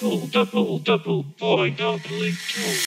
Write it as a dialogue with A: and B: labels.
A: double double double boy doubling two.